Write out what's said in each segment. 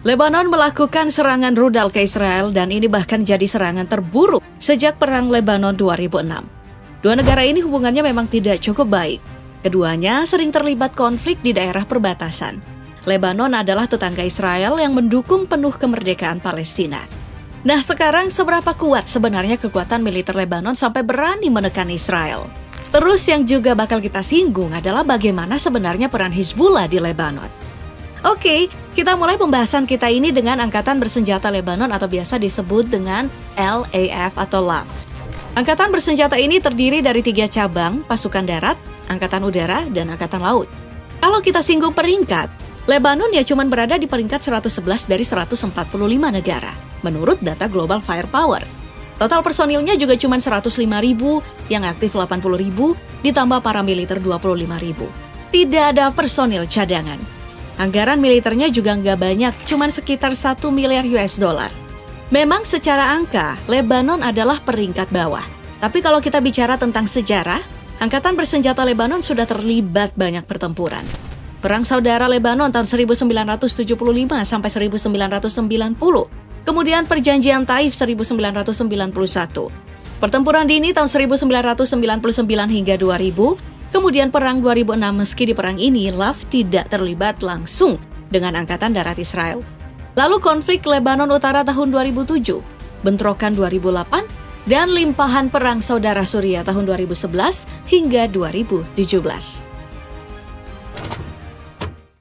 Lebanon melakukan serangan rudal ke Israel dan ini bahkan jadi serangan terburuk sejak Perang Lebanon 2006. Dua negara ini hubungannya memang tidak cukup baik. Keduanya sering terlibat konflik di daerah perbatasan. Lebanon adalah tetangga Israel yang mendukung penuh kemerdekaan Palestina. Nah, sekarang seberapa kuat sebenarnya kekuatan militer Lebanon sampai berani menekan Israel? Terus yang juga bakal kita singgung adalah bagaimana sebenarnya peran Hizbullah di Lebanon. Oke, kita mulai pembahasan kita ini dengan Angkatan Bersenjata Lebanon atau biasa disebut dengan LAF atau LAF. Angkatan bersenjata ini terdiri dari tiga cabang, pasukan darat, angkatan udara, dan angkatan laut. Kalau kita singgung peringkat, Lebanon ya cuma berada di peringkat 111 dari 145 negara, menurut data Global Firepower. Total personilnya juga cuma 105 ribu, yang aktif 80 ribu, ditambah para militer 25 ribu. Tidak ada personil cadangan. Anggaran militernya juga nggak banyak, cuma sekitar 1 miliar US dollar. Memang secara angka, Lebanon adalah peringkat bawah. Tapi kalau kita bicara tentang sejarah, Angkatan Bersenjata Lebanon sudah terlibat banyak pertempuran. Perang Saudara Lebanon tahun 1975 sampai 1990. Kemudian Perjanjian Taif 1991. Pertempuran dini tahun 1999 hingga 2000 Kemudian perang 2006 meski di perang ini LAF tidak terlibat langsung dengan Angkatan Darat Israel. Lalu konflik Lebanon Utara tahun 2007, bentrokan 2008, dan limpahan perang saudara Suriah tahun 2011 hingga 2017.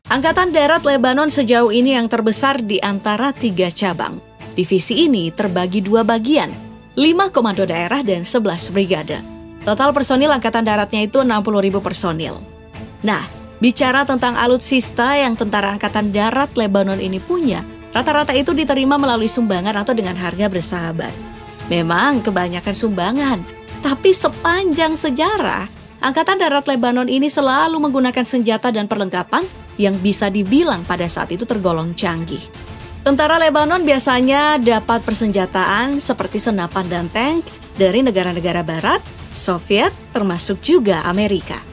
Angkatan Darat Lebanon sejauh ini yang terbesar di antara tiga cabang. Divisi ini terbagi dua bagian, lima komando daerah dan sebelas brigade. Total personil Angkatan Daratnya itu 60 ribu personil. Nah, bicara tentang alutsista yang Tentara Angkatan Darat Lebanon ini punya, rata-rata itu diterima melalui sumbangan atau dengan harga bersahabat. Memang kebanyakan sumbangan, tapi sepanjang sejarah, Angkatan Darat Lebanon ini selalu menggunakan senjata dan perlengkapan yang bisa dibilang pada saat itu tergolong canggih. Tentara Lebanon biasanya dapat persenjataan seperti senapan dan tank dari negara-negara barat Soviet, termasuk juga Amerika.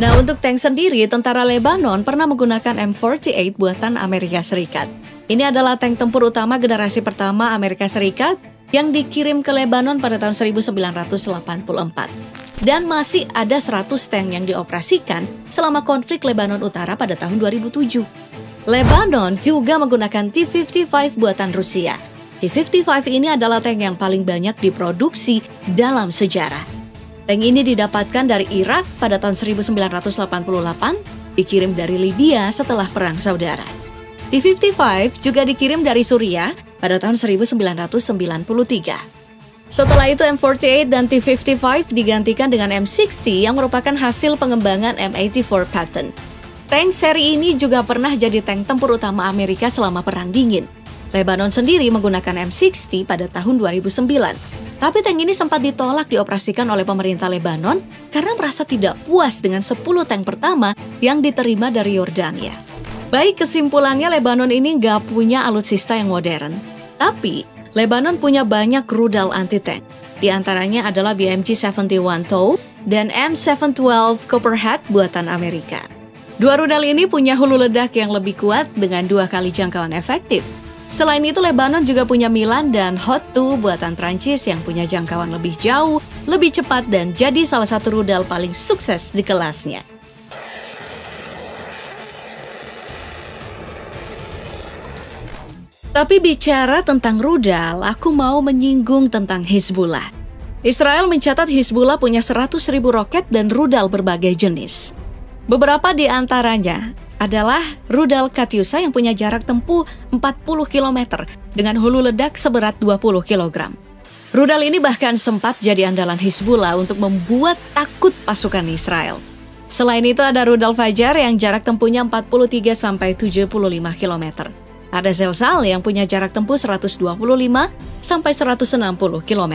Nah, untuk tank sendiri, tentara Lebanon pernah menggunakan M48 buatan Amerika Serikat. Ini adalah tank tempur utama generasi pertama Amerika Serikat yang dikirim ke Lebanon pada tahun 1984. Dan masih ada 100 tank yang dioperasikan selama konflik Lebanon Utara pada tahun 2007. Lebanon juga menggunakan T-55 buatan Rusia. T-55 ini adalah tank yang paling banyak diproduksi dalam sejarah. Tank ini didapatkan dari Irak pada tahun 1988, dikirim dari Libya setelah Perang Saudara. T-55 juga dikirim dari Suriah pada tahun 1993. Setelah itu M48 dan T-55 digantikan dengan M60 yang merupakan hasil pengembangan M84 pattern. Tank seri ini juga pernah jadi tank tempur utama Amerika selama Perang Dingin. Lebanon sendiri menggunakan M60 pada tahun 2009 tapi tank ini sempat ditolak dioperasikan oleh pemerintah Lebanon karena merasa tidak puas dengan 10 tank pertama yang diterima dari Yordania. Baik kesimpulannya Lebanon ini nggak punya alutsista yang modern. Tapi Lebanon punya banyak rudal anti-tank. Di antaranya adalah BMG 71 TOW dan M712 Copperhead buatan Amerika. Dua rudal ini punya hulu ledak yang lebih kuat dengan dua kali jangkauan efektif Selain itu, Lebanon juga punya Milan dan Hot 2 buatan Prancis yang punya jangkauan lebih jauh, lebih cepat, dan jadi salah satu rudal paling sukses di kelasnya. Tapi bicara tentang rudal, aku mau menyinggung tentang Hezbollah. Israel mencatat Hezbollah punya 100 ribu roket dan rudal berbagai jenis. Beberapa di antaranya adalah rudal Katyusha yang punya jarak tempuh 40 km dengan hulu ledak seberat 20 kg. Rudal ini bahkan sempat jadi andalan Hizbullah untuk membuat takut pasukan Israel. Selain itu ada rudal Fajar yang jarak tempuhnya 43 sampai 75 km. Ada Zelzal yang punya jarak tempuh 125 sampai 160 km.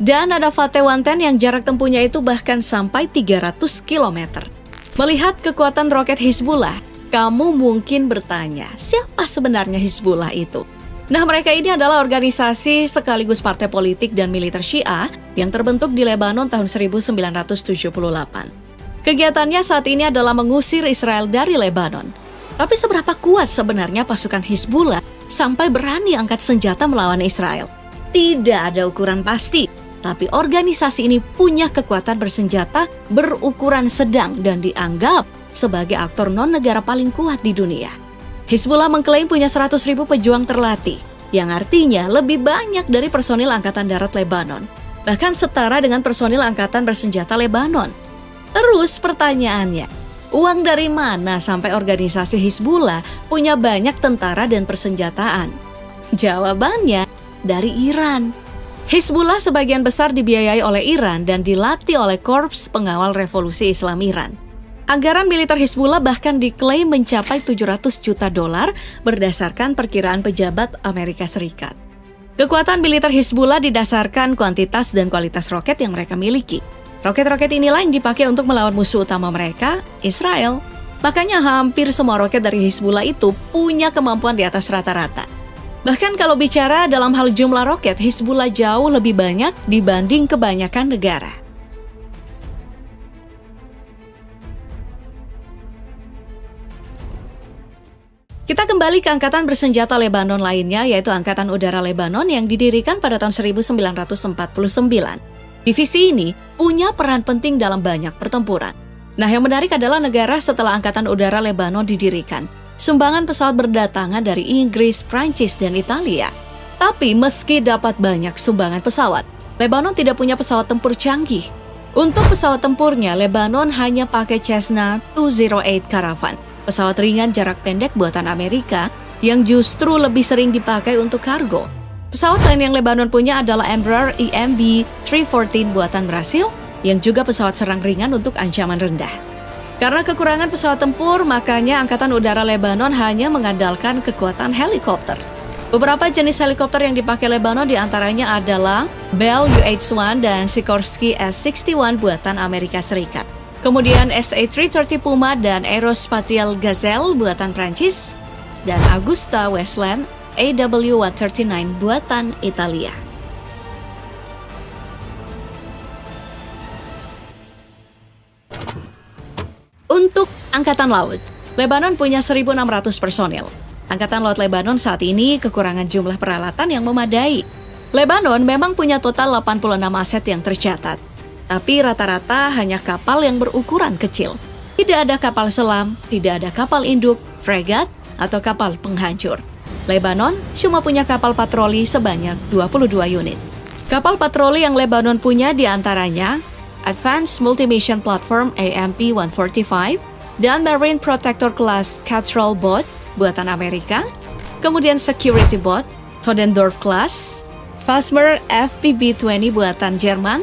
Dan ada Fateh-Wanten yang jarak tempuhnya itu bahkan sampai 300 km. Melihat kekuatan roket Hizbullah, kamu mungkin bertanya, siapa sebenarnya Hizbullah itu? Nah, mereka ini adalah organisasi sekaligus partai politik dan militer Syiah yang terbentuk di Lebanon tahun 1978. Kegiatannya saat ini adalah mengusir Israel dari Lebanon. Tapi seberapa kuat sebenarnya pasukan Hizbullah sampai berani angkat senjata melawan Israel? Tidak ada ukuran pasti, tapi organisasi ini punya kekuatan bersenjata berukuran sedang dan dianggap sebagai aktor non-negara paling kuat di dunia. Hizbullah mengklaim punya 100 ribu pejuang terlatih, yang artinya lebih banyak dari personil Angkatan Darat Lebanon, bahkan setara dengan personil Angkatan Bersenjata Lebanon. Terus pertanyaannya, Uang dari mana sampai organisasi Hizbullah punya banyak tentara dan persenjataan? Jawabannya dari Iran. Hizbullah sebagian besar dibiayai oleh Iran dan dilatih oleh Korps Pengawal Revolusi Islam Iran. Anggaran militer Hizbullah bahkan diklaim mencapai 700 juta dolar berdasarkan perkiraan pejabat Amerika Serikat. Kekuatan militer Hizbullah didasarkan kuantitas dan kualitas roket yang mereka miliki. Roket-roket inilah yang dipakai untuk melawan musuh utama mereka, Israel. Makanya hampir semua roket dari Hizbullah itu punya kemampuan di atas rata-rata. Bahkan kalau bicara dalam hal jumlah roket, Hizbullah jauh lebih banyak dibanding kebanyakan negara. Kita kembali ke angkatan bersenjata Lebanon lainnya, yaitu Angkatan Udara Lebanon yang didirikan pada tahun 1949. Divisi ini punya peran penting dalam banyak pertempuran. Nah, yang menarik adalah negara setelah Angkatan Udara Lebanon didirikan. Sumbangan pesawat berdatangan dari Inggris, Prancis, dan Italia. Tapi meski dapat banyak sumbangan pesawat, Lebanon tidak punya pesawat tempur canggih. Untuk pesawat tempurnya, Lebanon hanya pakai Cessna 208 Caravan, pesawat ringan jarak pendek buatan Amerika yang justru lebih sering dipakai untuk kargo. Pesawat lain yang Lebanon punya adalah Embraer EMB 314 buatan Brasil, yang juga pesawat serang ringan untuk ancaman rendah. Karena kekurangan pesawat tempur, makanya Angkatan Udara Lebanon hanya mengandalkan kekuatan helikopter. Beberapa jenis helikopter yang dipakai Lebanon di antaranya adalah Bell UH-1 dan Sikorsky S-61 buatan Amerika Serikat. Kemudian SA-330 Puma dan Aerospatial Gazelle buatan Prancis, dan Augusta Westland AW139 buatan Italia. Angkatan Laut, Lebanon punya 1.600 personil. Angkatan Laut Lebanon saat ini kekurangan jumlah peralatan yang memadai. Lebanon memang punya total 86 aset yang tercatat, tapi rata-rata hanya kapal yang berukuran kecil. Tidak ada kapal selam, tidak ada kapal induk, fregat, atau kapal penghancur. Lebanon cuma punya kapal patroli sebanyak 22 unit. Kapal patroli yang Lebanon punya di antaranya Advanced Multi-Mission Platform AMP-145 dan Marine Protector Class Catrol Boat buatan Amerika, kemudian Security Boat Todendorf Class, Fasmer FPB-20 buatan Jerman,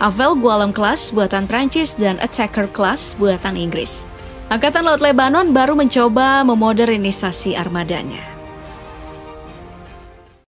Avel Gualam Class buatan Prancis, dan Attacker Class buatan Inggris. Angkatan Laut Lebanon baru mencoba memodernisasi armadanya.